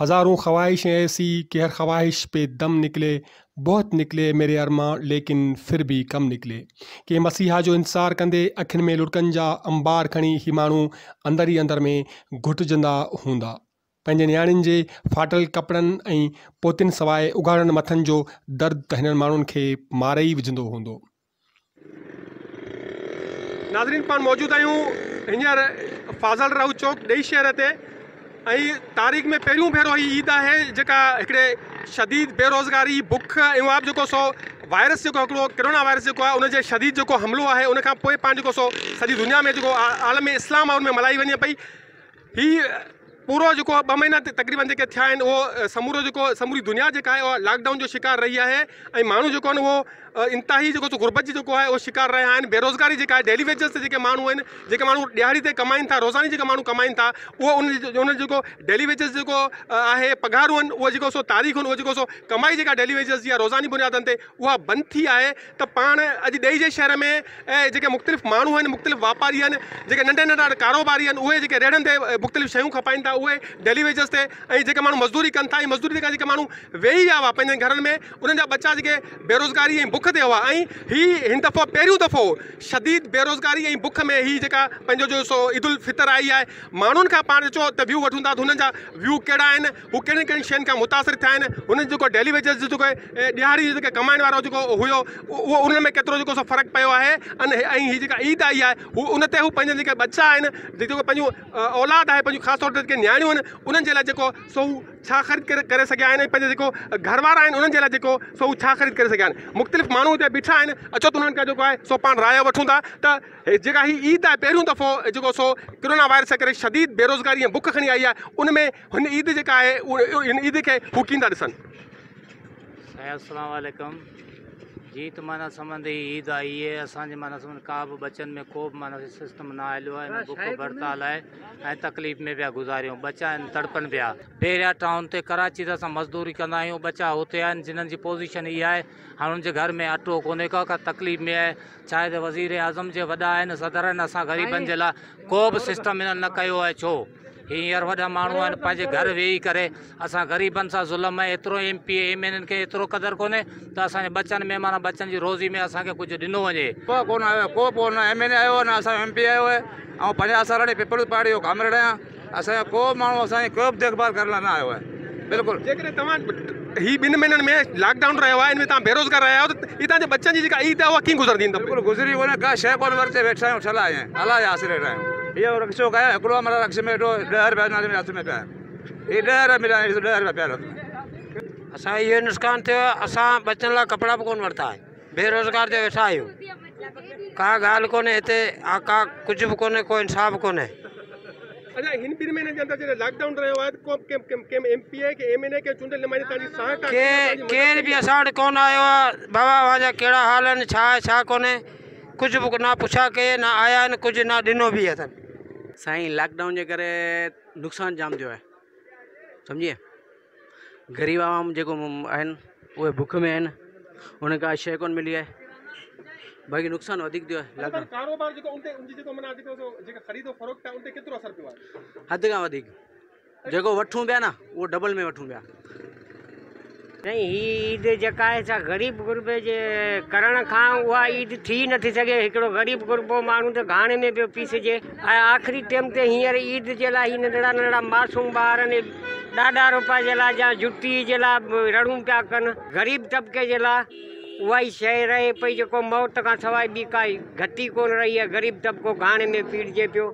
हज़ारों ख्वाहिशें ऐसी कि हर ख्वाहिश पे दम निकिले, बहुत निकिले मेरे अरमा लेकिन फिर भी कम निकिले। के मसीहा जो इंतज़ारु कंदे अखियुनि में लुड़कनि जा, अंबार खणी ही माण्हू अंदरि ई अंदरि में घुटिजंदा हूंदा। पंहिंजे नियाणियुनि जे फाटल कपिड़नि ऐं पोतियुनि सवाइ उघाड़नि मथनि जो दर्द त हिननि माण्हुनि खे मारे ई विझंदो हूंदो। नाज़रीन, पाण मौजूदु आहियूं हींअर फाज़ल राहू चौक, ॾेई शहर ते। ऐं तारीख़ में पहिरियों भेरो ही ईद आहे, जेका हिकिड़े शदीद बेरोज़गारी बुख ऐं उहा बि जेको सो वायरस जेको हिकिड़ो करोना वायरस जेको आहे, उनजे शदीद जेको हमिलो आहे, उन खां पोइ पाण जेको सो सॼी दुनिया में जेको आलम इस्लाम आहे, उन में मल्हाई वञे पई। हीअ पूरो जेको ॿ महीना तक़रीबन जेके थिया आहिनि उहो समूरो समूरी दुनिया जेका आहे लॉकडाउन जो शिकार रही आहे, ऐं माण्हू जेको आहिनि उहो इंतिहाई जेको गुरबत जी जेको शिकार रहिया आहिनि। बेरोज़गारी जेका आहे डेली वेजिस ते जेके माण्हू आहिनि, जेके माण्हू ॾियारी ते था, रोज़ानी जेके माण्हू कमाइनि था, उहो उन उन जेको डेली वेजिस जेको आहे, पघारूं आहिनि, उहो सो तारीख़ उहो जेको सो कमाई जेका डेली वेजिस जी रोज़ानी बुनियादनि ते, उहा बंदि थी आहे। त पाण अॼु ॾेई जे शहर में, ऐं जेके मुख़्तलिफ़ माण्हू आहिनि, मुख़्तलिफ़ वापारी आहिनि, जेके नंढा कारोबारी आहिनि, उहे जेके रेड़नि ते मुख़्तलिफ़ शयूं खपाइनि था उहे डेली वेजिस ते ऐं जेके मज़दूरी कनि था मज़दूरी ते जेके वेही विया हुआ में, उन्हनि जा बचा जेके बेरोज़गारी ऐं बुख ते हुआ, ऐं ही हिन दफ़ो, पहिरियों दफ़ो शदीद बेरोज़गारी ऐं बुख में ही पंहिंजो जो सो ईद उल फितर आई आहे। माण्हुनि खां पाण चओ त व्यू वठूं त जा व्यू कहिड़ा आहिनि, हू कहिड़ियुनि कहिड़ियुनि शयुनि खां मुतासिर थिया आहिनि। हुननि डेली वेजिस जो जेको ॾियारी जेके कमाइण वारो जेको हुयो उहो उन में सो फ़र्क़ु पियो आहे, अने ऐं हीअ ईद आई हू हू पंहिंजा जेके बचा आहिनि, जेको पंहिंजो औलाद पंहिंजो ख़ासि तौर ते नियाणियूं आहिनि उन्हनि जे हू ख़रीद करे करे सघिया आहिनि, पंहिंजे हू ख़रीद करे मुख़्तलिफ़ माण्हू हिते बीठा अचो त उन्हनि खां जेको सो पाण राय वठूं था। त जेका ईद आहे, पहिरियों दफ़ो जेको सो कोरोना वायरस करे शदीद, बेरोज़गारी ऐं बुख खणी आई आहे, उन में हिन ईद जेका आहे ईद खे हू कींदा ॾिसनि? असलकुम जी त माना संबंधी, ईद आई है, असांजे माना संबंध, का बि बचनि में को बि माना सिस्टम न हलियो आहे बुख हड़ताल आहे, ऐं तकलीफ़ में पिया गुज़ारियूं बचा आहिनि, तड़पनि पिया। टाउन ते कराची ते असां मज़दूरी कंदा आहियूं बचा हुते आहिनि पोज़ीशन इहा आहे, हाणे हुनजे घर में अटो का का तकलीफ़ में आहे चाहे त वज़ीर आज़म वॾा आहिनि, सदर असां ग़रीबनि जे लाइ को बि सिस्टम हिननि न कयो आहे, छो? हींअर वॾा माण्हू आहिनि पंहिंजे घर वेही करे असां ग़रीबनि सां ज़ुल्म आहे एतिरो M P M N N खे एतिरो क़दुरु कोन्हे त असांजे बचनि में माना बचनि जी रोज़ी में असांखे कुझु ॾिनो वञे। को कोन आयो को कोन एम एन ए आयो न असां एम पी आयो आहे। ऐं पंजाह साल पीपल्स पार्टी जो कामिरेड आहियाँ। असांजो को माण्हू असांजी को बि देखभाल करण लाइ न आयो आहे। बिल्कुलु। जेकॾहिं तव्हां ही ॿिनि महीननि में लॉकडाउन रहियो आहे हिन में तव्हां बेरोज़गार रहिया आहियो त ही तव्हांजे बच्चनि जी जेका ईद आहे उहा कीअं गुज़रंदी बिल्कुलु गुज़री कोन्हे का शइ कोन वरिते वेठा आहियूं छला आहियूं अलाह जे आसिरे आहियूं इहो रिक्शो कया हिकिड़ो माना रिक्शे में वेठो ॾह रुपया नाले में हथ में पिया हीअ ॾह रुपया मिलिया ॾह रुपया पिया असां इहो नुक़सानु थियो असां बचण लाइ कपिड़ा बि कोन वरिता आहे बेरोज़गार ते वेठा आहियूं का ॻाल्हि कोन्हे हिते का कुझु बि कोन्हे को इंसाफ़ कोन्हे अच्छा हिन ॿिनि महीननि जे अंदरि जॾहिं लॉकडाउन रहियो आहे को कंहिं एम पी ए के एम एन ए के चूंडियल नुमाइंदे तव्हांजी सहायता के केर बि असां वटि कोन आयो आहे बाबा तव्हांजा कहिड़ा हाल आहिनि छा आहे छा कोन्हे कुझु बि न पुछा कई न आया आहिनि कुझु न ॾिनो बि अथनि साईं लॉकडाउन जे करे नुकसान जाम थो है समझिए? ग़रीब आवाम जेको आहिनि उहे बुख में आहिनि उन का शइ कोन मिली आहे। बाक़ी नुकसान वधीक थियो आहे हद का वधीक। जेको वठूं पिया न उहो डबल में वठूं पिया। नहीं ही ईद जेका आहे सा ग़रीब गुरबे जे करण खां उहा ईद थी नथी सघे। हिकिड़ो ग़रीब गुरबो माण्हू त गाणे में पियो पीसजे ऐं आख़िरी टाइम ते हींअर ईद जे लाइ ही नंढड़ा नंढड़ा मासूम ने ॾाढा रुपया जे लाइ या जुती जे लाइ रड़ूं पिया कनि। ग़रीब तबिके जे लाइ उहा ई शइ रहे पई जेको मौत खां सवाइ ॿी काई घटी कोन रही आहे। ग़रीब तबिको गाणे में पीड़िजे पियो।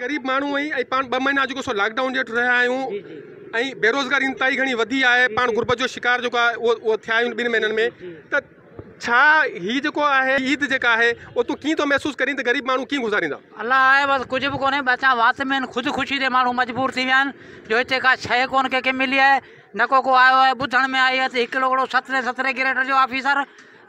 ग़रीब माण्हू आहियूं ऐं पाण ॿ महीना जेको सो लॉकडाउन जे रहिया आहियूं। ऐं बेरोज़गारी इंतिहाई घणी वधी आहे पाण गुरबत जो शिकार जेको आहे उहो उहो थिया आहियूं ॿिनि महीननि में। त छा हीअ जेको आहे ईद जेका आहे उहो तूं कीअं थो महसूसु करीं त ग़रीब माण्हू कीअं गुज़ारींदा? अलाह आहे बसि कुझु बि कोन्हे बचा वात में आहिनि ख़ुदि ख़ुशी ते माण्हू मजबूर थी विया आहिनि। जो हिते का शइ कोन कंहिंखे मिली आहे न को को आयो आहे ॿुधण में आई आहे त हिकिड़ो हिकिड़ो सतरहें सतरहें ग्रेड जो ऑफिसर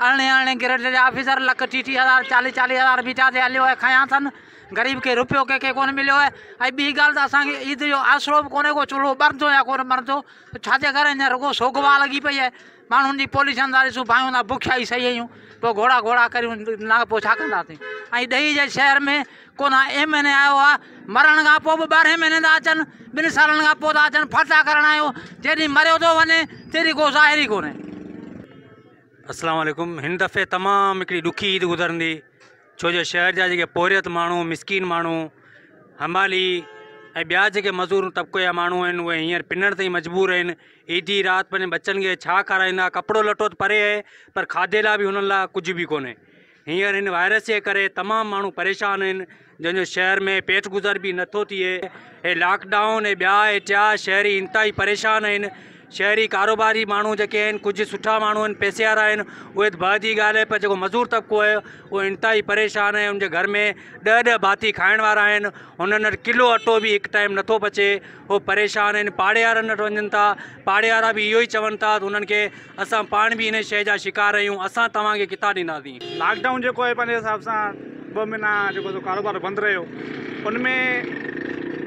अरिड़हं अरिड़हं ग्रेड जा ऑफिसर लख टीह टीह हज़ार चालीह चालीह हज़ार बीटा ते हलियो आहे खयां अथनि ग़रीब खे रुपयो कंहिंखे कोन मिलियो आहे ऐं ॿी ॻाल्हि त ईद जो आसिरो बि कोन्हे को चुल्हो ॿरंदो या कोन ॿरंदो त छाजे करे अञा रुगो सोगवा लॻी पई आहे माण्हुनि जी पॉल्यूशन था ॾिसूं भायूं था बुखिया ई सही आहियूं पोइ घोड़ा घोड़ा करियूं न पोइ छा कंदासीं ऐं ॾही जे शहर में कोन ए महीने आयो आहे मरण खां पोइ बि ॿारहें महीने था अचनि, ॿिनि सालनि खां पोइ था अचनि फटा करण आयो। जॾहिं मरियो थो वञे तेॾी को ज़ाहिर कोन्हे वालेकुम हिन दफ़े तमामु ॾुखी ईद गुज़रंदी। छो जो शहर जा जेके पोरियत माण्हू, मिसकिन माण्हू, हमाली, ऐं ॿिया जेके मज़दूर तबिके जा माण्हू आहिनि, उहे हींअर मजबूर आहिनि। ईदी राति पंहिंजे बचनि खे कपिड़ो लटो त परे आहे, पर खाधे लाइ बि हुननि कुझु बि कोन्हे। हींअर हिन वायरस जे करे तमामु माण्हू परेशान जंहिंजो शहर में पेट गुज़र बि नथो थिए लॉकडाउन ऐं ॿिया, ऐं टिया शहरी इंतिहाई परेशान शहरी कारोबारी जेके आहिनि, कुझु सुठा माण्हू आहिनि पैसे वारा आहिनि, उहे जी ॻाल्हि पर जेको मज़दूर तबिको आहे, उहो इंतिहाई परेशान आहे उनजे घर में ॾह ॾह भाती खाइण वारा आहिनि, हुननि वटि किलो अटो बि हिकु टाइम नथो पचे उहो परेशान आहिनि, पाड़े वारनि वटि वञनि था, पाड़े वारा बि इहो ई चवनि था त उन्हनि खे असां पाण बि इन शइ जा शिकार आहियूं, असां तव्हांखे किथां ॾींदासीं। लॉकडाउन जेको आहे पंहिंजे हिसाब सां, ॿ महीना जेको कारोबार बंदि रहियो, उनमें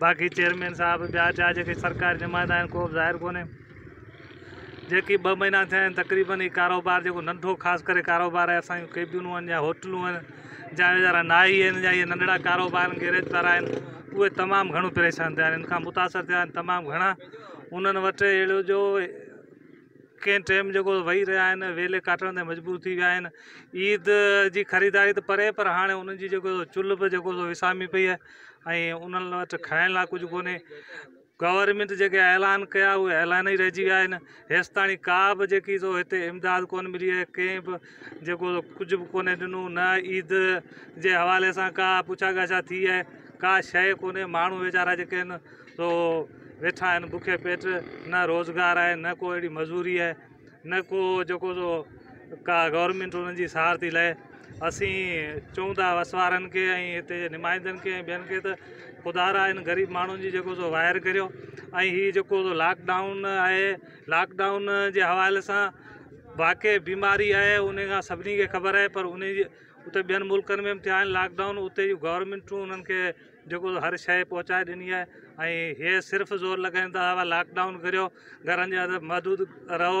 बाक़ी चेयरमैन साहब ॿिया ॿिया जेके सरकारी नुमाइंदा आहिनि को बि ज़ाहिर कोन्हे जेकी ॿ महीना आहिनि तक़रीबन ई कारोबार जेको नंढो ख़ासि करे कारोबार आहे असांजूं केबियूं आहिनि या होटलूं आहिनि, जा वीचारा नाई आहिनि या इहे नंढड़ा कारोबार आहिनि गैरेज वारा आहिनि, उहे तमामु घणो परेशान थिया आहिनि। इन खां मुतासिर आहिनि तमामु उन्हनि वटि अहिड़ो जो कंहिं टाइम जेको वेही रहिया आहिनि, वेले काटण ते मजबूर थी आहिनि। ईद जी ख़रीदारी त परे, पर हाणे उन्हनि जी जेको चुल्ह बि, जेको विसामी पई आहे ऐं उन्हनि लाइ कुझु कोन्हे। गवर्नमेंट जेके ऐलान कया, उहे ऐलान ई रहिजी विया ताणी का बि जेकी सो इमदाद कोन मिली आहे, कंहिं बि जेको कुझु बि कोन्हे न ईद जे हवाले सां का पुछा ॻाछा थी आहे, का शइ कोन्हे, माण्हू वीचारा आहिनि, सो वेठा आहिनि बुखे पेट, न रोज़गार आहे, न को अहिड़ी मज़ूरी आहे, न को जेको सो का गवर्नमेंट उन्हनि जी लहे असीं चऊं था वसवारनि खे नुमाइंदनि खे ऐं ॿियनि खे ख़ुदारा आहिनि ग़रीब माण्हुनि जी जेको सो वायर करियो ऐं हीअ जेको लॉकडाउन आहे लॉकडाउन जे हवाले सां वाक़ई बीमारी आहे, उन खां सभिनी खे ख़बर आहे, पर उन जी, उते मुल्कनि में बि थिया लॉकडाउन उते जी गवर्नमेंटूं उन्हनि खे हर शइ पहुचाए ॾिनी आहे ऐं हे सिर्फ़ु ज़ोर लॻाइनि था लॉकडाउन करियो, घरनि जा त महदूद रहो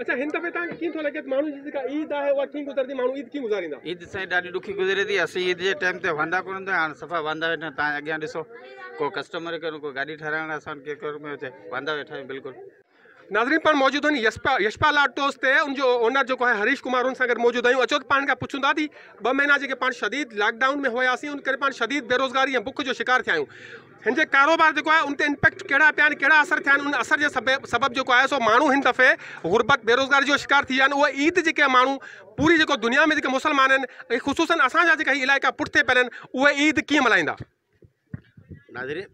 अच्छा हिन दफ़े तव्हांखे कीअं थो लॻे मानु जी जेका ईद आहे उहा कीअं गुज़रंदी माण्हू ईद कीअं गुज़ारींदा? ईद साईं ॾाढी ॾुखी गुज़रे थी, असीं ईद जे टाइम ते वांदा कोन हूंदा सफ़ा वांदा वेठा तव्हां अॻियाँ ॾिसो, को कस्टमर के को गाॾी ठाराइण असांखे कर में वांदा वेठा आहियूं, बिल्कुलु। नाज़रीन पाण मौजूदु आहिनि यशपा यशपाल ऑटोस ते उनजो ओनर जेको आहे हरीश कुमार, उन सां गॾु मौजूदु आहियूं अचो त पाण खां पुछूं था थी ॿ महीना जेके शदीद लॉकडाउन में हुयासीं, उन करे पाण शदीद बेरोज़गारी ऐं बुख जो शिकार थिया आहियूं हिन जे कारोबार जेको आहे, उन ते इम्पैक्ट कहिड़ा पिया असर आहिनि, उन असर जे सबब जेको आहे, सो माण्हू हिन दफ़े गुरबत, बेरोज़गारी जो शिकार थी विया आहिनि। ईद जेके माण्हू, पूरी जेको दुनिया में जेके मुस्लमान आहिनि, ऐं ख़ुशूसन असांजा जेका ही इलाइक़ा पुठिते पियल ईद कीअं मल्हाईंदा? नाज़रीन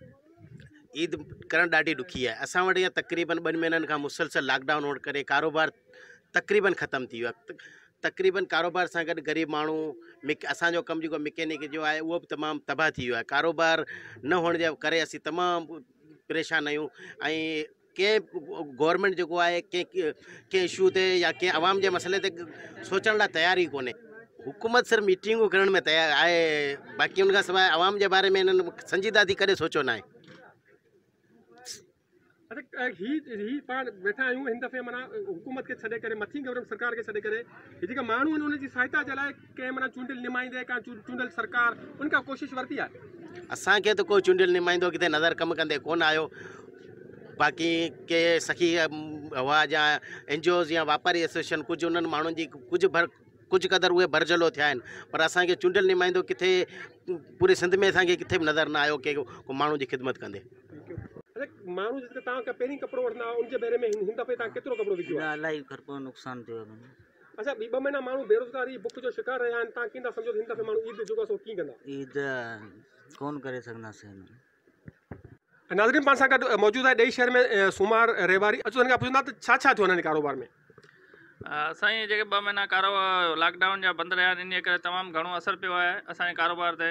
ईद करणु ॾाढी ॾुखी आहे। असां वटि तक़रीबन ॿिनि महीननि खां मुसलसल लॉकडाउन करे कारोबार तक़रीबन ख़तमु थी तक़रीबन कारोबार सां गॾु ग़रीब माण्हू, मिक, असांजो कमु जेको मिकेनिक जो आहे, उहो बि तमामु तबाह थी आहे। कारोबार न जे करे असीं तमामु परेशान आहियूं। ऐं कंहिं गवर्नमेंट जेको आहे, कंहिं इशू या कंहिं आवाम जे मसइले ते सोचण लाइ तयार ई कोन्हे। हुकूमत सिर्फ़ु मीटिंगूं करण बाक़ी उन खां सवाइ आवाम जे बारे में हिननि संजीदा करे सोचियो न आहे ही ही पाण वेठा आहियूं हिन दफ़े माना हुकूमत खे छॾे करे, मथीं गवर्नमेंट सरकार खे छॾे करे जेका माण्हू आहिनि सहायता जे लाइ कंहिं माना चूंडियल नुमाइंदे का चूंडियल सरकार उनखां कोशिशि वरिती आहे? असांखे कोई चूंडियल नुमाइंदो किथे नज़र कमु कंदे कोन आयो। बाक़ी के सखी हुआ या एन जी ओज़ या वापारी एसोसिएशन कुझु उन्हनि माण्हुनि जी कुझु भर, कुझु क़दुरु उहे भरजलो थिया आहिनि। पर असांखे चूंडियल नुमाइंदो किथे, पूरे सिंध में असांखे किथे बि नज़र न आयो की को माण्हू ख़िदमत कंदे। माण्हू जेके तव्हां खां पहिरीं कपिड़ो वठंदा हुआ, उनजे बारे में हिन दफ़े तव्हां केतिरो कपिड़ो विकियो? आहे इलाही खरको नुक़सानु थियो आहे अच्छा ॿी ॿ महीना माण्हू बेरोज़गारी बुख जो शिकार रहिया आहिनि तव्हां कीअं था सम्झो हिन दफ़े माण्हू ईद जेको आहे सो कीअं कंदा? ईद कोन करे सघंदासीं नाज़रीन पाण सां गॾु मौजूदु आहे ॾेई शहर में सुमार रेवारी अचो हिन खां पुछंदा त छा छा थियो हिननि कारोबार में? असांजे जेके ॿ महीना कारो लॉकडाउन जा बंदि रहिया आहिनि इन करे तमामु घणो असरु पियो आहे असांजे कारोबार ते।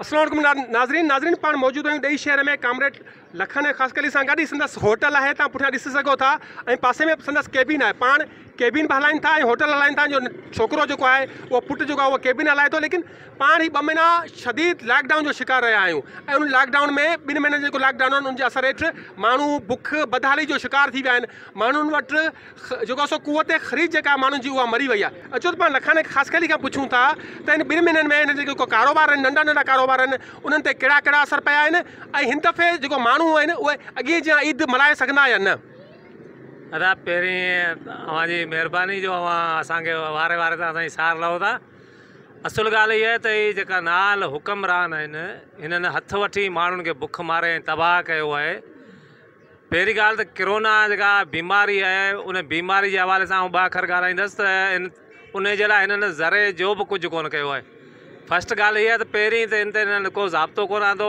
असलाम नाज़रीन नाज़रीन पान मौजूद आहियूं दही शहर में कामरेड लखन ख़ासि करे सां गॾु ई संदसि होटल आहे तव्हां पुठियाँ ॾिसी था ऐं पासे में संदसि केबिन आहे पाण केबिन बि हलाइनि था ऐं होटल हलाइनि था जो छोकिरो जेको आहे उहो पुटु जेको आहे उहो केबिन हलाए थो लेकिन पाण ही ॿ महीना शदीद लॉकडाउन जो शिकार आहियूं ऐं उन लॉकडाउन में ॿिनि महीननि जेको लॉकडाउन उनजे असर हेठि माण्हू बुख बदहाली जो शिकार थी विया आहिनि माण्हुनि वटि सो कुवत ख़रीद आहे माण्हुनि जी उहा मरी वई आहे अचो त पाण लखाने ख़ासि खां पुछूं था त हिन ॿिनि महीननि में कारोबार आहिनि नंढा नंढा कारोबार आहिनि उन्हनि ते असर पिया ऐं दफ़े जेको माण्हू आहिनि उहे ईद मल्हाए सघंदा या न? दादा पहिरीं जो असांखे वारे वारे सार लहो था असुलु ॻाल्हि इहा आहे त नाल हुकमरान आहिनि हिननि हथु वठी बुख मारे, तबाह कयो आहे पहिरीं ॻाल्हि त किरोना जेका बीमारी आहे उन बीमारी जे हवाले सां ॿ अखर ॻाल्हाईंदुसि त इन उन जे लाइ हिननि ज़रे जो बि कुझु कोन कयो आहे फस्ट ॻाल्हि इहा आहे त पहिरीं त हिन ते को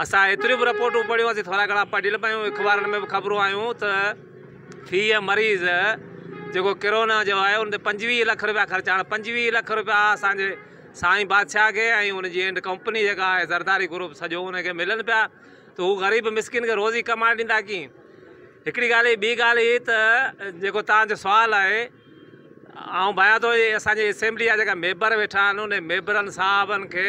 असां एतिरियूं बि रिपोर्टूं पढ़ियूंसीं थोरा घणा पढ़ियल में बि ख़बरूं आयूं त फ़ीह मरीज़ जेको किरोना जो आहे उन पंजवीह लख रुपया ख़र्चा हाणे पंजवीह लख रुपया असांजे साईं बादशाह ऐं उनजी एंड कंपनी जेका आहे ज़रदारी ग्रुप सॼो उनखे मिलनि पिया। त हू ग़रीब मिसकिन खे रोज़ी कमाए ॾींदा कीअं? हिकिड़ी ॻाल्हि, ॿी ॻाल्हि हीअ त जेको तव्हांजो सुवालु आहे असेंबली जा जेका वेठा आहिनि, उन मेंबरनि साहबनि खे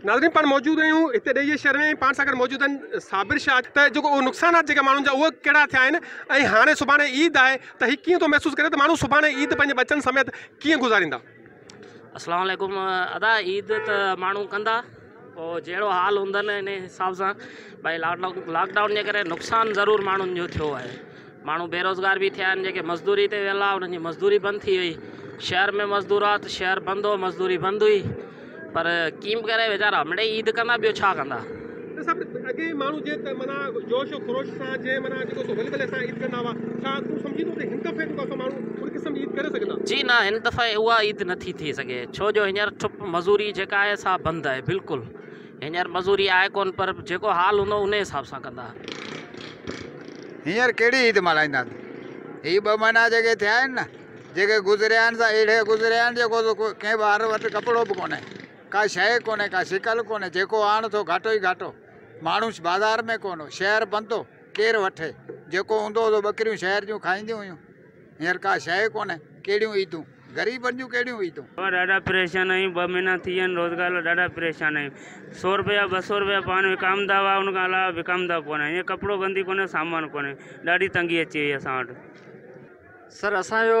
नाज़रीन पाण मौजूदु आहियूं हिते ॾेई शहर में पाण सां गॾु मौजूदु साबिर शाह त जेको नुक़सानात जेके माण्हुनि जा उहे कहिड़ा थिया ईद आहे त हीउ कीअं थो महसूसु करे? त माण्हू सुभाणे ईद पंहिंजे बचनि समेत कीअं गुज़ारींदा? अस्सलाम अदा ईद त माण्हू कंदा पोइ हाल हूंदनि इन हिसाब सां, भई लॉकडाउन लॉकडाउन जे करे नुक़सानु ज़रूरु माण्हुनि जो थियो आहे। माण्हू बेरोज़गार बि थिया मज़दूरी ते वियल मज़दूरी बंदि थी वई। शहर में मज़दूर आहे त शहर बंदि हो, मज़दूरी बंदि हुई। पर कीअं करे वीचारा मिड़े ईद कंदा ॿियो छा कंदा सभु अॻे माण्हू जे त माना जोश ख़रोश सां जे माना जेको सो भले भले सां ईद कंदा हुआ छा तूं सम्झी त हिन दफ़े जेको माण्हू पूरी क़िस्म जी ईद करे सघंदा जी न हिन दफ़े उहा ईद नथी थी सघे छो जो हींअर ठुप मज़ूरी जेका आहे सा बंदि आहे बिल्कुलु। हींअर मज़ूरी आहे कोन पर जेको हाल हूंदो उन हिसाब सां कंदा। हींअर कहिड़ी ईद मल्हाईंदासीं हीअ ॿ महीना जेके थिया आहिनि न जेके गुज़रिया आहिनि सा अहिड़े गुज़रिया आहिनि जेको त को- कंहिं ॿार वटि कपिड़ो बि कोन्हे। का शइ कोन्हे का शिकल कोन्हे जेको आण थो घाटो ई घाटो। माण्हू बाज़ार में कोन हो शहर बंदि हो केरु वठे? जेको हूंदो हो ॿकरियूं शहर जूं खाईंदियूं हुयूं। हींअर का शइ कोन्हे कहिड़ियूं ईदूं? ग़रीबनि जूं कहिड़ियूं ईदूं? और ॾाढा परेशान आहियूं ॿ महीना थी विया आहिनि रोज़गार लाइ ॾाढा परेशान आहियूं। सौ रुपया ॿ सौ रुपया पाण विकामंदा हुआ उन खां अलावा विकामंदा कोन्हे हीअं कपिड़ो गंदी कोन्हे सामान कोन्हे। ॾाढी तंगी अची वई असां वटि। सर असांजो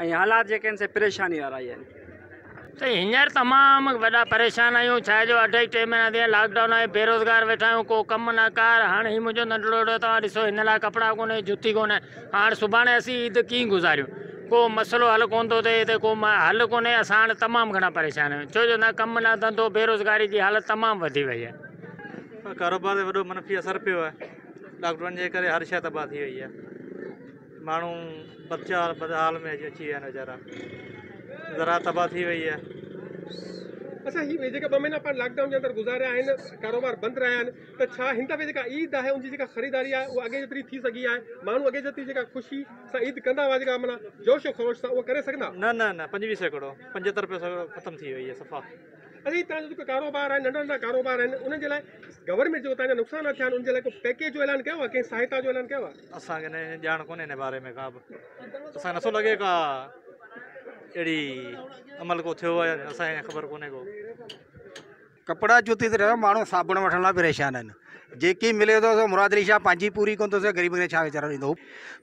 ऐं हालात जेके आहिनि से परेशानी वारा ई आहिनि त हींअर तमामु वॾा परेशान आहियूं जो अढाई टे महीना थिया लॉकडाउन आहे बेरोज़गार वेठा आहियूं को कमु न कार हाणे ही मुंहिंजो नंढड़ो वॾो तव्हां ॾिसो हिन लाइ कपिड़ा कोन्हे जुती कोन्हे हाणे सुभाणे असीं ईद कीअं गुज़ारियूं को मसइलो हल कोन थो थिए त को हल कोन्हे असां हाणे तमामु घणा परेशान आहियूं छो जो न कमु न धंधो बेरोज़गारी जी हालत तमामु वधी वई आहे कारोबार ते वॾो मनफ़ी असरु पियो आहे लॉकडाउन जे करे हर शइ तबाह थी वई आहे माण्हू बचा बदहाल में अची अची विया आहिनि वीचारा ज़रा तबाह थी वई आहे अच्छा ही जेका ॿ महीना पाण लॉकडाउन जे अंदरि गुज़ारिया आहिनि कारोबार बंदि रहिया आहिनि त छा हिन दफ़े जेका ईद आहे उनजी जेका ख़रीदारी आहे उहा अॻे जेतिरी थी सघी आहे। माण्हू अॻे जेतिरी जेका ख़ुशी सां ईद कंदा हुआ जेका माना जोश ख़रोश सां उहा करे सघंदा? न न न पंजवीह सैकड़ो पंजहतरि रुपये सैकड़ो ख़तमु थी वई आहे सफ़ा। ही तव्हांजो जेको कारोबार आहे नंढा नंढा कारोबार आहिनि लाइ गवर्नमेंट जेको तव्हांजा नुक़सान थिया आहिनि लाइ को पैकेज जो ऐलान कयो आहे कंहिं सहायता जो ऐलान कयो आहे असांखे न ॼाण कोन्हे हिन बारे में का बि असांखे नथो लॻे का अहिड़ी अमल को थियो आहे असांखे ख़बर कोन्हे को? कपिड़ा जुती ते रहियो माण्हू साबुण वठण लाइ परेशान आहिनि जेकी मिले थो सो मुरादरी शाह पंहिंजी पूरी कोन थो थिए ग़रीब खे छा वीचारो ॾींदो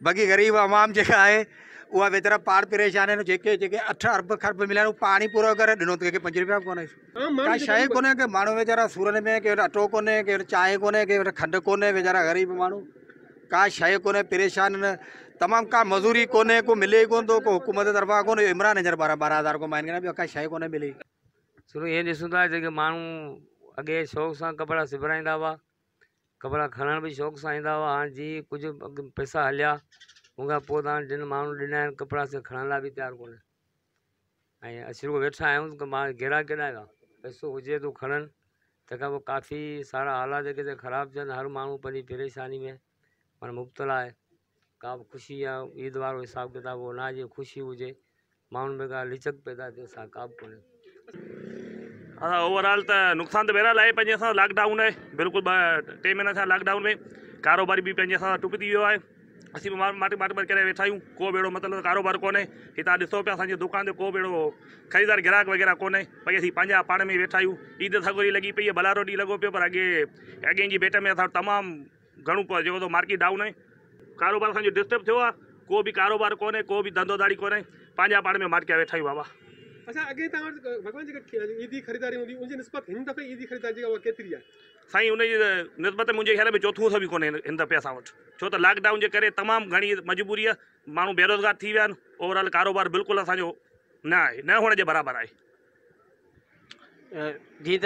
बाक़ी ग़रीब अवाम जेका आहे उहा वीचारा पार परेशान आहिनि जेके जेके अठ अरब खरब मिलिया आहिनि पाणी पूरो करे ॾिनो त कंहिंखे पंज रुपया बि कोन्हे का शइ कोन्हे की माण्हू वीचारा सूरन में के वटि अटो कोन्हे के वटि चांहि कोन्हे के वटि खंडु कोन्हे वीचारा ग़रीब माण्हू का शइ कोन्हे परेशान न। तमामु का मज़ूरी कोन्हे को मिले कोन थो को हुकूमत जे तरफ़ां कोन इमरान हींअर ॿारहं ॿारहं हज़ार को माइनि ॿियो का शइ कोन्हे मिली। शुरू इहे ॾिसूं था जेके माण्हू अॻे शौक़ सां कपिड़ा सिबराईंदा हुआ कपिड़ा खणण बि शौक़ सां ईंदा हुआ। हाणे जी कुझु पैसा हलिया पोइ तव्हां जिन माण्हू आहिनि, कपिड़ा से खणण लाइ बि तयारु कोन्हे। ऐं असीं रुगो वेठा आहियूं, त माँ गेरा केॾा आहियाँ पैसो हुजे थो खणनि। तंहिंखां पोइ काफ़ी सारा हालात जेके त ख़राबु थियनि, हर माण्हू पंहिंजी परेशानी में माना मुब्तला आहे। का ख़ुशी या ईद वारो हिसाबु किताबु हो, न जी ख़ुशी हुजे, माण्हुनि में का लिचक पैदा थिए सा का बि कोन्हे। असां ओवरऑल त नुक़सान त बहरहाल आहे, पंहिंजे असां लॉकडाउन आहे। बिल्कुलु ॿ, टे महीना थिया लॉकडाउन में, कारोबारी बि पंहिंजे असां टुप थी वियो आहे। असीं बि माटी, माट माट करे वेठा आहियूं। को बि अहिड़ो मतिलबु कारोबार कोन्हे। इतना ॾिसो पिया असांजी दुकान ते को बि अहिड़ो ख़रीदार ग्राहक वग़ैरह कोन्हे। बाक़ी असीं पंहिंजा पाण में वेठा आहियूं। ईद सगोरी लगी पी है भलारो ॾींहुं लगो पे पर अगे अॻे की भेट में असां तमामु घणो जो तो मार्केट डाउन है कारोबार असांजो डिस्टर्ब आहे। को भी कारोबार को बि धंधोदारी कोन्हे। पंहिंजा में मार्केट वेठा आहियूं, बाबा। अच्छा अॻे तव्हां वटि भॻवान जेका ईदी ख़रीदारी हूंदी उनजी निस्बत हिन दफ़े ईदी ख़रीदारी जेका उहा केतिरी आहे साईं निस्बत मुंहिंजे ख़्याल में चोथों सौ बि कोन्हे हिन- हिन दफ़े असां वटि। छो त लॉकडाउन जे करे तमामु घणी मजबूरी आहे माण्हू बेरोज़गार थी विया आहिनि ओवरऑल कारोबार बिल्कुलु असांजो न आहे न हुअण जे बराबरि आहे। जी त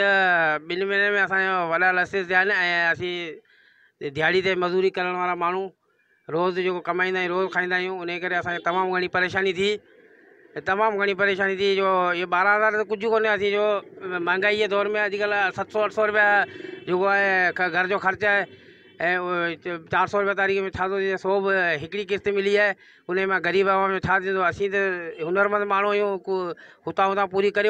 ॿिनि महीने में असांजो वॾा लसिस थिया आहिनि ऐं असीं दिहाड़ी ते मज़दूरी करण वारा माण्हू रोज़ु जेको कमाईंदा आहियूं रोज़ु खाईंदा आहियूं उन करे असांखे तमामु घणी परेशानी थी। तमामु घणी परेशानी थी जो ये बारह हज़ार त कुझु कोन्हे असीं जो महांगाई जे दौर में अॼुकल्ह सत सौ अठ सौ रुपया जो है घर जो खर्च है चार सौ रुपया तारीख़ में छा सौ हिकिड़ी किस्त मिली है उन माँ ग़रीब आवाम में छा थींदो असीं त हुनरमंद माण्हू आहियूं हुतां हुतां पूरी करे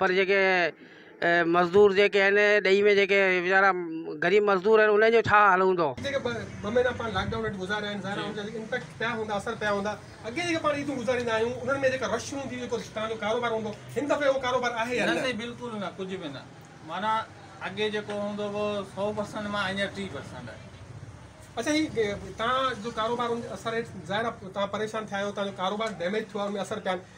पर अ, मज़दूर जेके आहिनि ॾही में जेके वीचारा ग़रीब मज़दूर आहिनि उन्हनि जो छा हाल हूंदो? जेके ॿ महीना पाण लॉकडाउन वटि गुज़ारिया आहिनि ज़ाहिर आहे जेके इम्पैक्ट पिया हूंदा असर पिया हूंदा अॻे जेके पाण ईदूं गुज़ारींदा आहियूं उन्हनि में जेका रश हूंदी जेको तव्हांजो कारोबार हूंदो हिन दफ़े उहो कारोबार आहे या न बिल्कुलु न कुझु बि न। माना अॻे जेको हूंदो हुओ सौ परसेंट माँ हींअर टी परसेंट आहे। अच्छा ही तव्हां जो कारोबार असर हेठि ज़ाहिर तव्हां परेशान थिया आहियो तव्हांजो कारोबार डैमेज थियो आहे में असर पिया आहिनि।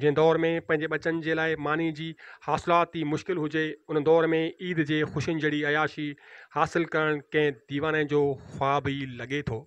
जंहिं दौर में पंहिंजे बचनि जे लाइ मानी जी हासिलात मुश्किल हुजे, उन दौर में ईद जे ख़ुशियुनि जहिड़ी अयाशी हासिलु करणु कंहिं दीवाने जो ख़्वाब ई लॻे थो।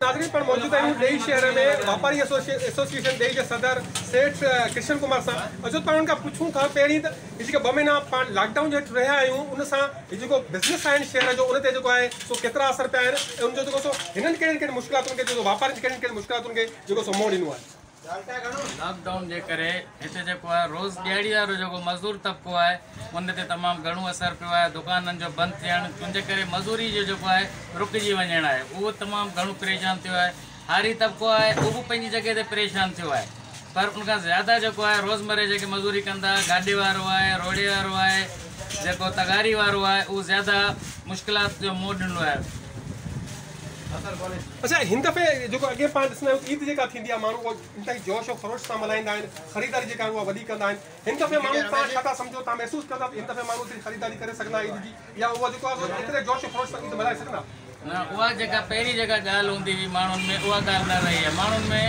नागरिक पर मौजूद आहियूं ॾेई शहर में, वापारी एसोसिएशन ॾेई जे सदर सेठ कृष्ण कुमार सां। अचो पाण हुनखां पुछूं था, पहिरीं त हीअ जेका ॿ महीना पाण लॉकडाउन जे हेठि रहिया उन सां बिज़नेस आहिनि शहर जो, उन ते जेको सो केतिरा असर पिया आहिनि, ऐं उनजो जेको सो हिननि कहिड़ियुनि कहिड़ियुनि मुश्किलातुनि खे, जेको वापारी कहिड़ियुनि कहिड़ियुनि मुश्किलातुनि खे सो मोड़ ॾिनो लॉकडाउन जे करे, हिते जेको आहे, रोज़ ॾियारी वारो जेको मज़दूर तबिको आहे, उन ते तमामु घणो असरु पियो आहे। दुकाननि जो बंदि थियणु, तुंहिंजे करे मज़दूरी जो जेको आहे रुकिजी वञणु आहे। उहो तमामु घणो परेशान थियो आहे। हारी तबिको आहे, उहो बि पंहिंजी जॻह ते परेशान थियो आहे। पर उनखां ज़्यादा जेको आहे रोज़मरे जेके मज़दूरी कंदा, गाॾी वारो आहे, रोड़े वारो आहे, जेको तगारी वारो आहे, उहो ज़्यादा मुश्किलात जो ॾिनो आहे। अच्छा हिन दफ़े जेको अॻे पाण ॾिसंदा आहियूं ईद जेका थींदी आहे माण्हू जोश और ख़रोश सां मल्हाईंदा आहिनि ख़रीदारी जेका उहा वॾी कंदा आहिनि। हिन दफ़े माण्हू तव्हां छा था सम्झो तव्हां महसूसु कंदा हिन दफ़े माण्हू ख़रीदारी करे सघंदा ईद जी या उहा जेको आहे एतिरे जोश और ख़रोश सां ईद मल्हाए सघंदा? न उहा जेका पहिरीं जेका ॻाल्हि हूंदी हुई माण्हुनि में उहा ॻाल्हि न रही आहे। माण्हुनि में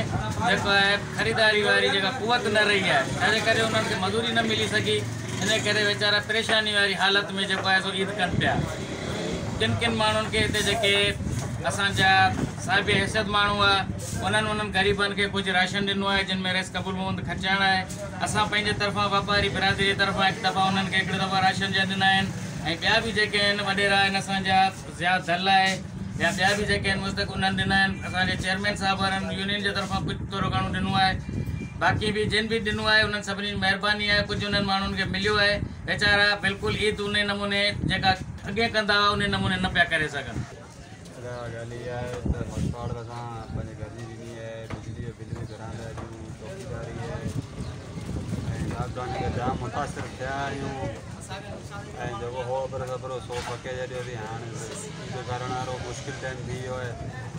जेको आहे ख़रीदारी वारी जेका कुवत न रही आहे। छाजे करे उन्हनि खे मज़दूरी न मिली सघी। हिन करे वीचारा परेशानी वारी हालत में जेको आहे सो ईद कनि पिया। किन किन माण्हुनि खे हिते जेके असांजा साहिब हैसियत माण्हू आहे। उन्हनि उन्हनि ग़रीबनि राशन ॾिनो आहे, जिन में रेस क़बूल मोहम्मद खचाइणु आहे। असां तरफ़ां, वापारी बिरादरी जे तरफ़ां हिकु दफ़ा उन्हनि खे दफ़ा राशन जा ॾिना आहिनि। ऐं ॿिया बि जेके ज़िया दल आहे। या ॿिया आहिनि, मुस्तक उन्हनि ॾिना आहिनि। चेयरमैन साहिब वारनि यूनियन जे तरफ़ां कुझु थोरो घणो ॾिनो आहे। बाक़ी बि जिन बि ॾिनो आहे, उन्हनि सभिनी जी महिरबानी आहे। कुझु उन्हनि माण्हुनि खे मिलियो आहे। वीचारा बिल्कुलु ईद उन नमूने, जेका अॻे कंदा उन नमूने न पिया करे मछुआर असां पंहिंजे घर जी ॾिनी बिजली जो बिल बि भराइण लाइ ॾियूं चौकीदारी आहे ऐं लॉकडाउन खे जाम मुतासिर थिया हो। पके ईद करण वारो मुश्किल टाइम थी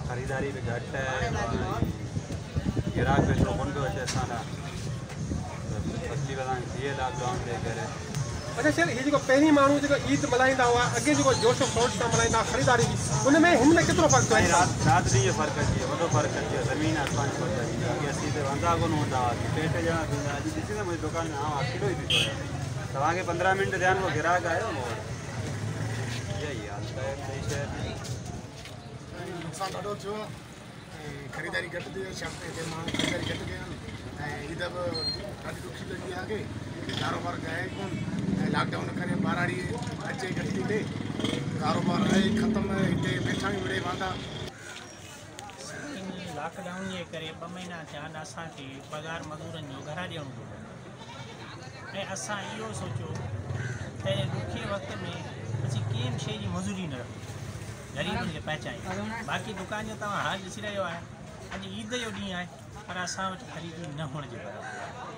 ख़रीदारी बि घटि आहे गिराक बि एतिरो कोन पियो अचे लॉकडाउन जे करे अच्छा सर ये जेको पहिरीं माण्हू जेको ईद मल्हाईंदा हुआ अॻे जेको जोश खरोश सां मल्हाईंदा ख़रीदारी जी हुन में हिन में केतिरो फ़र्क़ु आहे राति राति ॾींहुं जो फ़र्क़ु अची वियो वॾो फ़र्क़ु अची वियो ज़मीन आसमान फ़र्क़ु अची वियो अॻे असीं हिते वांदा कोन हूंदा हुआसीं टे टे ॼणा थींदा। अॼु ॾिसी त मुंहिंजी दुकान में आउं अकेलो ई बीठो आहियाँ तव्हांखे पंद्रहं मिंट ध्यानु को ग्राहक आयो मूं वटि इहा ई हालत आहे ॿई शहर जी नुक़सानु ॾाढो थियो आहे ऐं ख़रीदारी घटि थी वई शाम ते माण्हू ख़रीदारी घटि कया आहिनि। ऐं ईद बि ॾाढी ॾुखी लॻी आहे अॻे कारोबार कोन। ऐं लॉकडाउन करे ॿारहाड़ी अचे घटि थी थिए कारोबार आहे ख़तमु हिते वेठा आहियूं मिड़े वांदा लॉकडाउन जे करे ॿ महीना थिया आहिनि असांखे पघार मज़दूरनि जो घरां ॾियणो पियो ऐं असां इहो सोचियो त ॾुखे वक़्त में असीं कंहिं बि जी मज़ूरी न रखूँ? ग़रीबनि खे बाक़ी दुकान जो तव्हां हाल ॾिसी रहियो आहे, अॼु ईद जो ॾींहुं आहे, पर असां वटि ख़रीदी न हुअण जे बराबरि।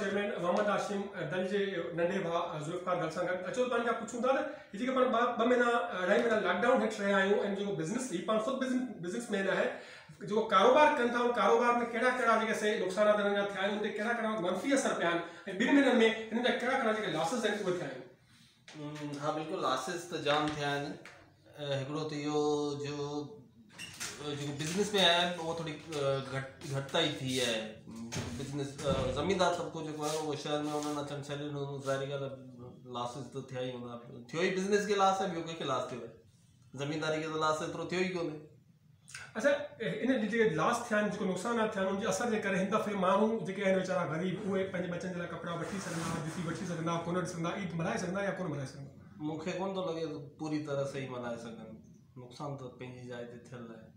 चेयरमैन मोहम्मद हाशिम दल जे नंढे भाउ ज़ुल्फ़ार दल सां अचो पाण खां पुछूं था त जेके पाण ॿ महीना अढाई महीना लॉकडाउन हेठि रहिया आहियूं ऐं जेको बिज़नेस हीअ पाण ख़ुदि बिज़नेसमैन आहे जेको कारोबार कनि था कारोबार में कहिड़ा कहिड़ा जेके से नुक़सानात हिननि जा थिया आहिनि उन मनफ़ी असर पिया ॿिनि महीननि में हिननि जा कहिड़ा कहिड़ा लॉसिस आहिनि उहे थिया आहिनि? हम्म, हाँ बिल्कुलु लासिस त जाम थिया आहिनि। हिकिड़ो त जो जेको बिज़नेस में उहो थोरी अ, घटि घटिताई थी आहे बिज़नेस ज़मीनदार तबिको जेको आहे उहो शहर में उन्हनि अचनि छॾियो हूंदो ज़ाहिरी ॻाल्हि आहे लासिस त थिया ई बिज़नेस खे लास आहे ॿियो कंहिंखे लास थियो आहे ज़मीनदारी खे त लास एतिरो थियो ई कोन्हे अच्छा इन जेके लॉस थिया आहिनि जेको नुक़सानात थिया आहिनि उनजे असर जे करे हिन दफ़े माण्हू जेके आहिनि वीचारा ग़रीब उहे पंहिंजे बचनि जे लाइ कपिड़ा वठी सघंदा जुती वठी सघंदा कोन वठी सघंदा ईद मल्हाए सघंदा या कोन मल्हाए सघंदा मूंखे कोन थो लॻे पूरी तरह सां ई मल्हाए सघनि नुक़सानु त पंहिंजी जाइ ते थियल आहे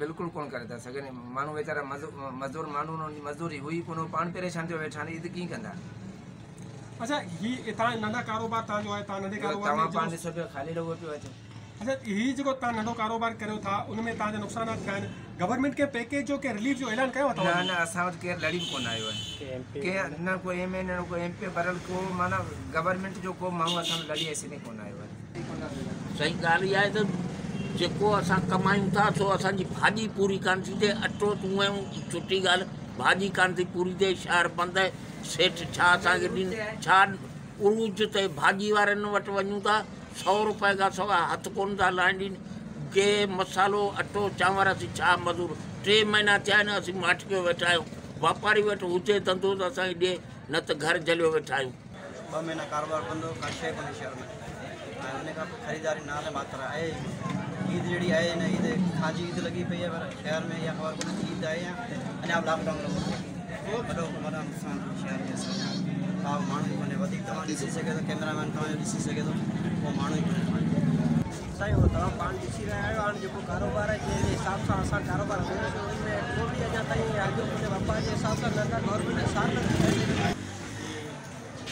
बिल्कुलु कोन करे था? सघनि माण्हू वीचारा मज़दूर मज़दूर माण्हू उन्हनि जी मज़दूरी हुई कोन पाण परेशान थियो वेठा आहिनि ईद कीअं कंदा? अच्छा ही तव्हां नंढा कारोबार तव्हांजो आहे तव्हां नंढे कारोबार तव्हां में पाण जेको- ॾिसो पियो ख़ाली लॻो पियो अचे। अच्छा ही जेको तव्हां नंढो कारोबार करियो था उन में तव्हांजा नुक़सानात थिया आहिनि गवर्नमेंट के पैकेज जो के रिलीफ जो ऐलान कयो न अथव न असां वटि केरु लड़ी बि कोन आयो आहे। केरु न कोई एम एन न कोई एम पी भरियल को माना गवर्नमेंट जो को माण्हू असां लड़ी असीं कोन आयो आहे। सही ॻाल्हि इहा आहे त जेको असां कमायूं था सो असांजी भाॼी पूरी कान थी थिए। अटो तुआयूं सुठी ॻाल्हि भाॼी कान थी पूरी थिए शहर बंदि आहे। सेठ छा असांखे ॾिन छा उरूज ते भाॼी वारनि वटि वञूं था? सौ रुपए खां सवाइ हथु कोन था ॾिन के मसालो अटो चांवर असीं छा मज़ूर। टे महीना थिया आहिनि असीं माठिके वेठा आहियूं। वापारी वटि हुजे धंधो त असांखे ॾिए न त घर जलियो वेठा आहियूं। ॿ महीना कारोबार बंदि हो का शइ कोन्हे शहर में। ऐं उन खां ख़रीदारी न मात्र आहे। न। ईद जहिड़ी आहे न, ईद खाजी ईद लॻी पई आहे पर शहर में इहा ख़बर कोन्हे ईद आहे या अञा बि लॉकडाउन पियो। आहे। वॾो नुक़सान शहर में का बि माण्हू कैमरामैन तव्हांजो ॾिसी सघे थो उहो माण्हू ई कोन्हे साईं उहो तव्हां कारोबार आहे जंहिं हिसाब सां असां कारोबार में को बि अञा ताईं अघु मुंहिंजे वापार जे हिसाब सां गवर्नमेंट साथ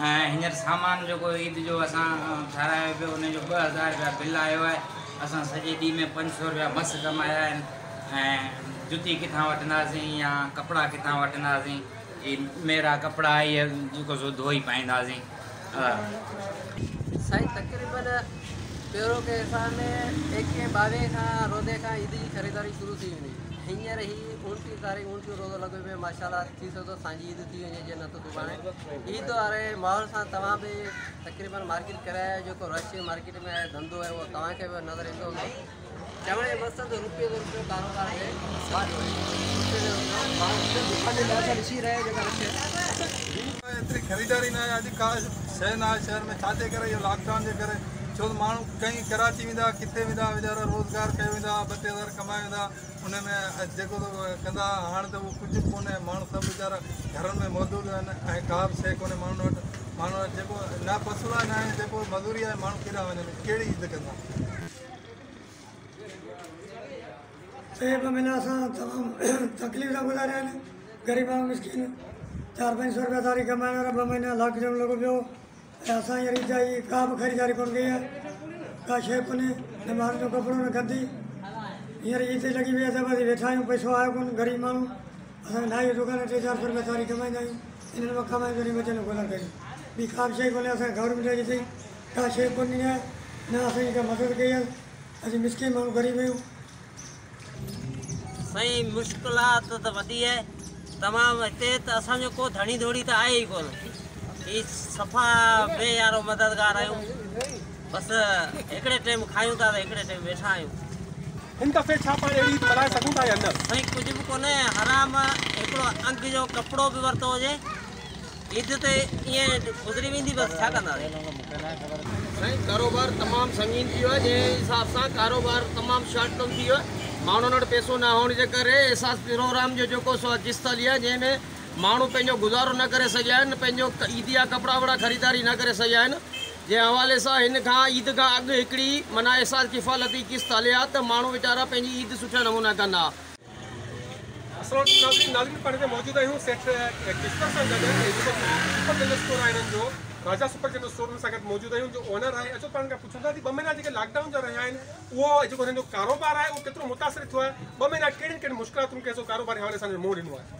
हींअर सामान जेको ईद जो असां पियो, उन हज़ार रुपया बिल आयो आहे। असां सॼे ॾींहं में पंज सौ रुपया मस्तु कमाया जुती किथां वठंदासीं या कपिड़ा किथां ही मेरा कपिड़ा इहे जेको सो धोई पाईंदासीं। हा। साईं, तक़रीबन पहिरों के हिसाब में एकवीह, ॿावीह खां रोज़े खां ईद जी ख़रीदारी शुरू थी हींअर ई उणटीह तारीख़ उणटीह रोज़ो लॻो पियो माशाला थी ईद थी वञे जे न त सुभाणे ईद वारे माहौल सां तव्हां बि तक़रीबन मार्केट कराए, जेको रश मार्केट में आहे, धंधो आहे, उहो तव्हांखे बि नज़र ईंदो चवण जो मक़सदु रुपये ख़रीदारी न आहे का शइ न शहर में छा करे, इहो लॉकडाउन जे करे। छो त माण्हू कहीं कराची वेंदा, किथे वेंदा, वीचारा रोज़गार कयो वेंदा, ॿ हज़ार कमाए उन में जेको कंदा हाणे त कुझु बि कोन्हे माण्हू सभु वीचारा में मौजूदु आहिनि ऐं का बि शइ कोन्हे माण्हुनि वटि माण्हू वटि जेको न पसुल मज़ूरी आहे माण्हू केॾा वञनि कहिड़ी ईद कंदा महीना असां तमामु तकलीफ़ सां गुज़ारिया ग़रीब माण्हू मिसकिन, चारि पंज सौ रुपया वारा ॿ महीना लॉकडाउन लॻो पियो, ऐं का बि ख़रीदारी कोन कई आहे का शइ कोन्हे गंदी हींअर ईद लॻी वई त बसि वेठा आहियूं पैसो आयो कोन ग़रीब माण्हू असां ढाई दुकान टे चारि सौ रुपया तारीख़ कमाईंदा आहियूं इन्हनि माँ कमाए करे बचनि ॿी का बि असांखे गवर्नमेंट जी का शइ कोन आहे न असांजी का मदद कई आहे असीं मिसकिन माण्हू ग़रीब आहियूं साईं मुश्किलात त वधी आहे तमामु हिते त असांजो को धणी धोड़ी त कोन ही सफ़ा बेयारो मददगार आहियूं बसि हिकिड़े टाइम था त हिकिड़े टाइम वेठा आहियूं हिन दफ़े छा पाण अहिड़ी ईद मल्हाए सघूं था या न साईं कुझु बि कोन्हे हराम हिकिड़ो अंग जो कपिड़ो बि वरितो हुजे ईद ते ईअं गुज़री वेंदी बसि छा कंदासीं साईं कारोबार तमामु संगीन थी वियो आहे जंहिं हिसाब सां कारोबार तमामु शॉर्ट कम थी वियो आहे माण्हुनि वटि पैसो न हुअण जे करे एहसास प्रोग्राम जो जेको सो जिस्तली आहे जंहिंमें माण्हू पंहिंजो गुज़ारो न करे सघिया आहिनि पंहिंजो ईद जा कपिड़ा वपिड़ा ख़रीदारी न करे सघिया आहिनि जंहिं हवाले सां, हिन खां ईद खां अॻु हिकिड़ी माना एहसास किफ़ालती किस्त हले आहे त माण्हू वीचारा ईद सुठे नमूने कंदा। असां राजा सुपर जनरल स्टोर सां गॾु मौजूदु जो ओनर आहे। अचो पाण खां पुछूं था कि महीना जेके लॉकडाउन जा रहिया आहिनि, उहो जेको जो कारोबार आहे, उहो केतिरो मुतासिर थियो आहे? ॿ महीना कहिड़ियुनि कहिड़ियुनि मुश्किलातुनि खे कारोबार हवाले सां मुंहुं ॾिनो आहे?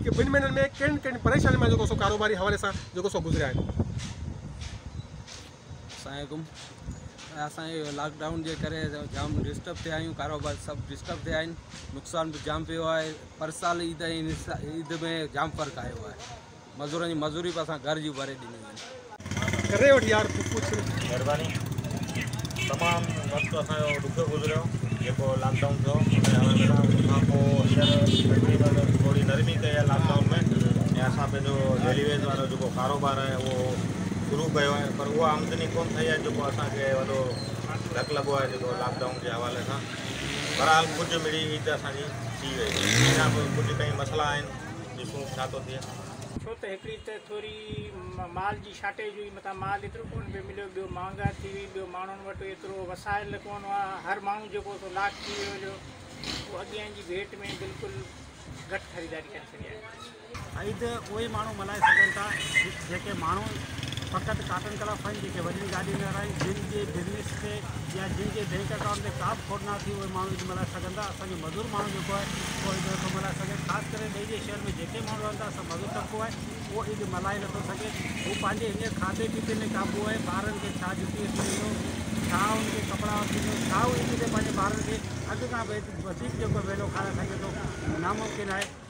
ही ॿिनि महीननि में कहिड़ियुनि कहिड़ियुनि परेशानी में जेको सो कारोबारी हवाले सां जेको सो गुज़रिया आहिनि असांजे लॉकडाउन जे करे जाम डिस्टर्ब थिया आहियूं कारोबार सभु डिस्टर्ब थिया आहिनि। नुक़सानु बि जाम पियो आहे। पर साल ईद ऐं ईद में जाम फ़र्क़ु आयो आहे। मज़दूरनि जी मज़ूरी बि असां घर जी भरे आहिनि। करे वठी यार महिरबानी। तमामु वक़्तु असांजो ॾुखियो गुज़रियो। जेको लॉकडाउन तक़रीबन थोरी नरमी कई आहे लॉकडाउन में ऐं असां पंहिंजो डेली कारोबार आहे उहो शुरू कयो आहे पर उहा आमदनी कोन ठही आहे जेको असांखे वॾो धकु लॻो लॉकडाउन जे हवाले सां बहरहाल कुझु मिड़ी ईद असांजी थी वई कुझु कई मसइला आहिनि ॾिसूं छा थो छो तो एक थोड़ी माल की शार्टेज हुई मत माल एतिरो को मिलियो ॿियो महांगा थी वई ॿियो माण्हुनि वटि वसायल को हर माण्हू जेको सो लाख थी वियो जो उहो जी भेट में बिल्कुल घट ख़रीदारी करे सघिया ईद उहे ई माण्हू था फ़क़ति काटन क्लब आहिनि जेके वॾी गाॾी में जिन जे बिज़नेस ते या जिन जे बैंक अकाउंट ते का बि खोट न थी माण्हू ईद मल्हाए सघनि था। असांजो मज़दूर माण्हू जेको आहे उहो ईद नथो मल्हाए सघे। ख़ासि करे जे शहर में जेके माण्हू रहनि था असां मज़दूर तबिको आहे, उहो ईद मल्हाए नथो सघे। हू पंहिंजे हींअर खाधे पीते में क़ाबू आहे। ॿारनि खे छा उनखे कपिड़ा ॾिनो छा ईद ते खे खां वेलो खाराए सघे थो, नामुमकिन आहे।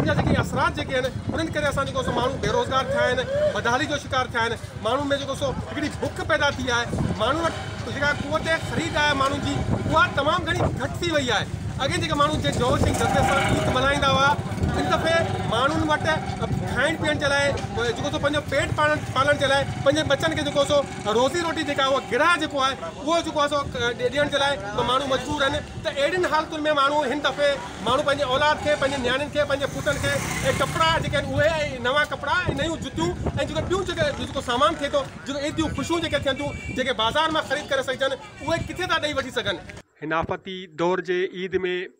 उनजा जेके असरात जेके आहिनि, उन्हनि करे असां जेको सो माण्हू बेरोज़गार थिया बदहाली जो शिकार थिया आहिनि। में जेको सो बुख पैदा थी आहे। माण्हू वटि जेका कुवत ख़रीद आहे माण्हुनि जी, उहा तमामु घणी घटि थी वई आहे। अॻे जेके माण्हू जे जोश ऐं जज़्बे सां ईद मल्हाईंदा हुआ माण्हुनि वटि खाइण पीअण जे लाइ सो पंहिंजो पेट पालण पालण जे लाइ पंहिंजे बचनि खे सो रोज़ी रोटी जेका उहा गिराह जेको आहे उहो जेको सो ॾियण जे लाइ माण्हू मजबूर आहिनि त अहिड़ियुनि हालतुनि में माण्हू हिन दफ़े, माण्हू पंहिंजे औलाद खे पंहिंजे नियाणियुनि खे पंहिंजे पुटनि खे, ऐं कपिड़ा जेके आहिनि, उहे नवां कपिड़ा ऐं नयूं सामान थो जेको एतिरियूं ख़ुशियूं जेके थियनि थियूं, जेके बाज़ारि माँ ख़रीद करे सघजनि, उहे किथे था ॾेई वठी सघनि? हिन दौर जे ईद में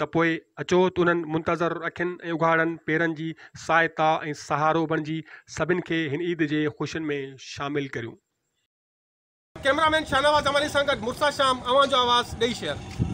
त अचो तो उन्हें मुंतज़र अखियुनि उघाड़न उघाड़नि जी सहायता ए सहारो बणिजी सभी के हिन ईद जे ख़ुशियुनि में शामिल करियूं। कैमरामैन शाहनवाज़, अमानी सां गॾु मुर्सा शाम अवाज आवाज़ु ॾेई शेयर।